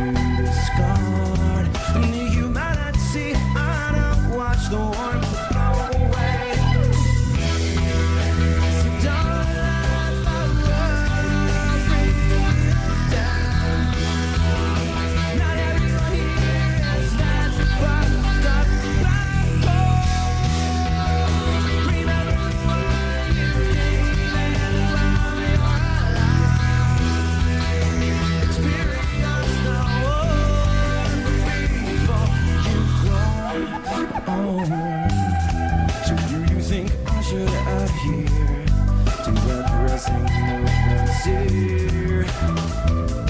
to. rising, no fear.